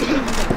Thank you.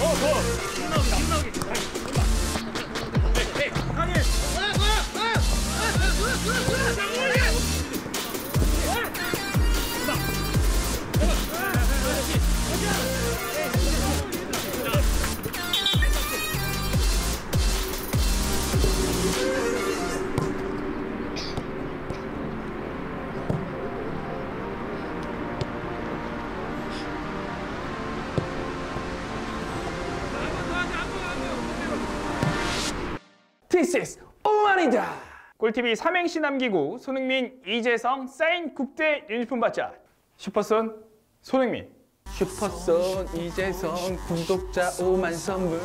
어, 뭐, 더! 힘나오게, 힘나오게! 네, 네, 강일! This is 오만이다. 꿀TV 삼행시 남기고 손흥민, 이재성 사인 국대 유니폼 받자. 슈퍼손 손흥민. 슈퍼손 이재성 구독자 5만 선물